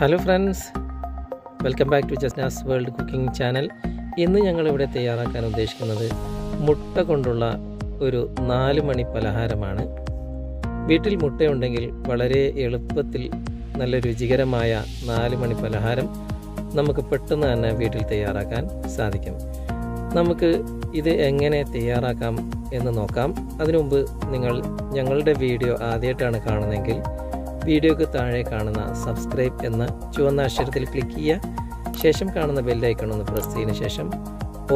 Hello friends welcome back to Jasna's world cooking channel ഇന്ന് ഞങ്ങളിവിടെ തയ്യാറാക്കാൻ ഉദ്ദേശിക്കുന്നത് മുട്ട കൊണ്ടുള്ള ഒരു നാല് മണി പലഹാരമാണ്. വീട്ടിൽ മുട്ടയുണ്ടെങ്കിൽ വളരെ എളുപ്പത്തിൽ നല്ല രുചികരമായ നാല് മണി പലഹാരം നമുക്ക് പെട്ടെന്ന് തന്നെ വീട്ടിൽ തയ്യാറാക്കാൻ സാധിക്കും. നമുക്ക് ഇത് എങ്ങനെ തയ്യാറാക്കാം എന്ന് നോക്കാം. അതിനുമുമ്പ് നിങ്ങൾ ഞങ്ങളുടെ വീഡിയോ ആദ്യമായിട്ടാണ് കാണുന്നതെങ്കിൽ വീഡിയോക്ക് താഴെ കാണുന്ന സബ്സ്ക്രൈബ് എന്ന ചുവന്ന അക്ഷരത്തിൽ ക്ലിക്ക് ചെയ്യുക. ശേഷം കാണുന്ന ബെല്ലൈക്കൺ ഒന്ന് പ്രസ് ചെയ്തതിനു ശേഷം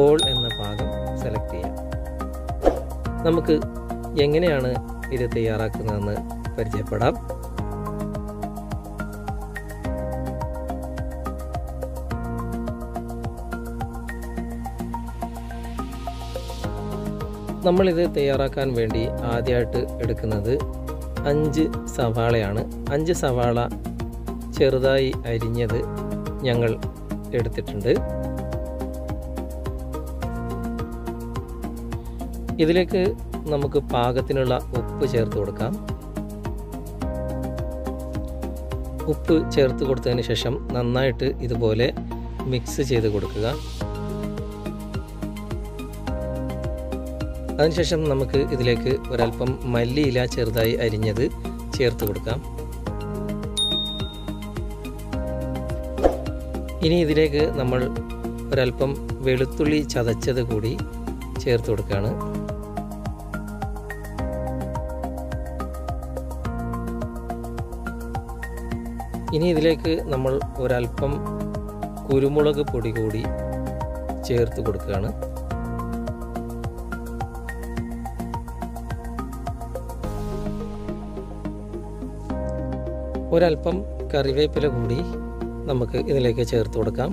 ഓൾ എന്ന ഭാഗം സെലക്ട് ചെയ്യാം നമുക്ക് എങ്ങനെയാണ് ഇത് തയ്യാറാക്കുന്നതെന്ന് പരിചയപ്പെടാം. നമ്മളിത് തയ്യാറാക്കാൻ വേണ്ടി ആദ്യമായിട്ട് എടുക്കുന്നത് അഞ്ച് സവാളയാണ്. അഞ്ച് സവാള ചെറുതായി അരിഞ്ഞത് ഞങ്ങൾ എടുത്തിട്ടുണ്ട്. ഇതിലേക്ക് നമുക്ക് പാകത്തിനുള്ള ഉപ്പ് ചേർത്ത് കൊടുക്കാം. ഉപ്പ് ചേർത്ത് കൊടുത്തതിന് ശേഷം നന്നായിട്ട് ഇതുപോലെ മിക്സ് ചെയ്ത് കൊടുക്കുക. അതിനുശേഷം നമുക്ക് ഇതിലേക്ക് ഒരല്പം മല്ലിയില ചെറുതായി അരിഞ്ഞത് ചേർത്ത് കൊടുക്കാം. ഇനി ഇതിലേക്ക് നമ്മൾ ഒരല്പം വെളുത്തുള്ളി ചതച്ചത് കൂടി ചേർത്ത് കൊടുക്കുകയാണ്. ഇനി ഇതിലേക്ക് നമ്മൾ ഒരല്പം കുരുമുളക് പൊടി കൂടി ചേർത്ത് കൊടുക്കുകയാണ്. ഒരല്പം കറിവേപ്പില കൂടി നമുക്ക് ഇതിലേക്ക് ചേർത്ത് കൊടുക്കാം.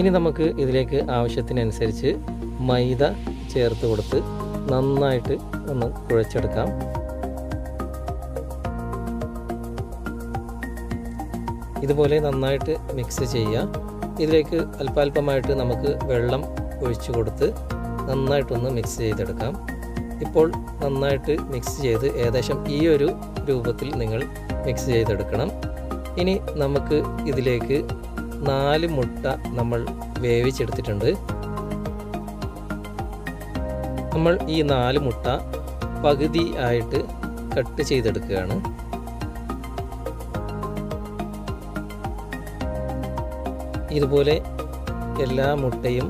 ഇനി നമുക്ക് ഇതിലേക്ക് ആവശ്യത്തിനനുസരിച്ച് മൈദ ചേർത്ത് കൊടുത്ത് നന്നായിട്ട് ഒന്ന് കുഴച്ചെടുക്കാം. ഇതുപോലെ നന്നായിട്ട് മിക്സ് ചെയ്യുക. ഇതിലേക്ക് അല്പാൽപമായിട്ട് നമുക്ക് വെള്ളം ഒഴിച്ചു കൊടുത്ത് നന്നായിട്ടൊന്ന് മിക്സ് ചെയ്തെടുക്കാം. ഇപ്പോൾ നന്നായിട്ട് മിക്സ് ചെയ്ത് ഏകദേശം ഈ ഒരു രൂപത്തിൽ നിങ്ങൾ മിക്സ് ചെയ്തെടുക്കണം. ഇനി നമുക്ക് ഇതിലേക്ക് നാല് മുട്ട നമ്മൾ വേവിച്ചെടുത്തിട്ടുണ്ട്. നമ്മൾ ഈ നാല് മുട്ട പകുതി ആയിട്ട് കട്ട് ചെയ്തെടുക്കുകയാണ്. ഇതുപോലെ എല്ലാ മുട്ടയും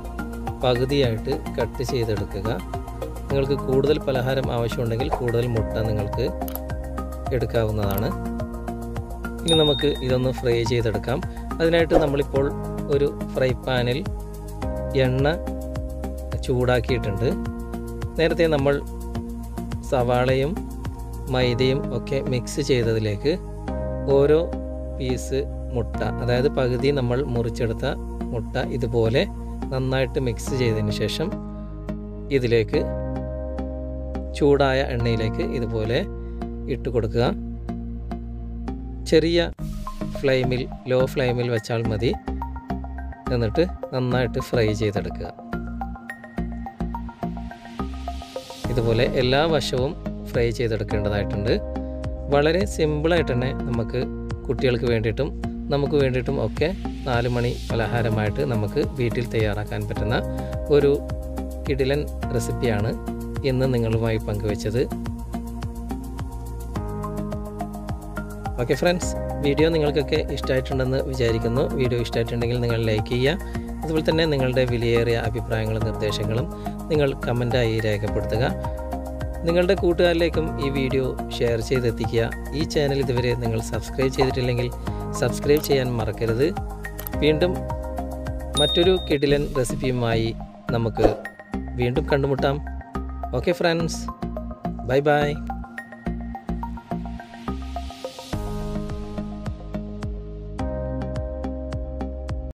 പകുതിയായിട്ട് കട്ട് ചെയ്തെടുക്കുക. നിങ്ങൾക്ക് കൂടുതൽ പലഹാരം ആവശ്യമുണ്ടെങ്കിൽ കൂടുതൽ മുട്ട നിങ്ങൾക്ക് എടുക്കാവുന്നതാണ്. ഇനി നമുക്ക് ഇതൊന്ന് ഫ്രൈ ചെയ്തെടുക്കാം. അതിനായിട്ട് നമ്മളിപ്പോൾ ഒരു ഫ്രൈ പാനിൽ എണ്ണ ചൂടാക്കിയിട്ടുണ്ട്. നേരത്തെ നമ്മൾ സവാളയും മൈദയും ഒക്കെ മിക്സ് ചെയ്തതിലേക്ക് ഓരോ പീസ് മുട്ട അതായത് പകുതി നമ്മൾ മുറിച്ചെടുത്ത മുട്ട ഇതുപോലെ നന്നായിട്ട് മിക്സ് ചെയ്തതിന് ശേഷം ഇതിലേക്ക് ചൂടായ എണ്ണയിലേക്ക് ഇതുപോലെ ഇട്ട് കൊടുക്കുക. ചെറിയ ഫ്ലെയിമിൽ ലോ ഫ്ലെയിമിൽ വെച്ചാൽ മതി. എന്നിട്ട് നന്നായിട്ട് ഫ്രൈ ചെയ്തെടുക്കുക. ഇതുപോലെ എല്ലാ വശവും ഫ്രൈ ചെയ്തെടുക്കേണ്ടതായിട്ടുണ്ട്. വളരെ സിമ്പിളായിട്ട് തന്നെ നമുക്ക് കുട്ടികൾക്ക് വേണ്ടിയിട്ടും നമുക്ക് വേണ്ടിയിട്ടും ഒക്കെ നാല് മണി പലഹാരമായിട്ട് നമുക്ക് വീട്ടിൽ തയ്യാറാക്കാൻ പറ്റുന്ന ഒരു കിടിലൻ റെസിപ്പിയാണ് ഇന്ന് നിങ്ങളുമായി പങ്കുവച്ചത്. ഓക്കെ ഫ്രണ്ട്സ് വീഡിയോ നിങ്ങൾക്കൊക്കെ ഇഷ്ടമായിട്ടുണ്ടെന്ന് വിചാരിക്കുന്നു. വീഡിയോ ഇഷ്ടമായിട്ടുണ്ടെങ്കിൽ നിങ്ങൾ ലൈക്ക് ചെയ്യുക. അതുപോലെ തന്നെ നിങ്ങളുടെ വിലയേറിയ അഭിപ്രായങ്ങളും നിർദ്ദേശങ്ങളും നിങ്ങൾ കമന്റായി രേഖപ്പെടുത്തുക. നിങ്ങളുടെ കൂട്ടുകാരിലേക്കും ഈ വീഡിയോ ഷെയർ ചെയ്തെത്തിക്കുക. ഈ ചാനൽ ഇതുവരെ നിങ്ങൾ സബ്സ്ക്രൈബ് ചെയ്തിട്ടില്ലെങ്കിൽ സബ്സ്ക്രൈബ് ചെയ്യാൻ മറക്കരുത്. വീണ്ടും മറ്റൊരു കിടിലൻ റെസിപ്പിയുമായി നമുക്ക് വീണ്ടും കണ്ടുമുട്ടാം. Okay friends bye bye